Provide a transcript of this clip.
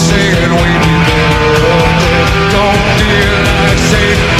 singing, we need Don't be like Satan.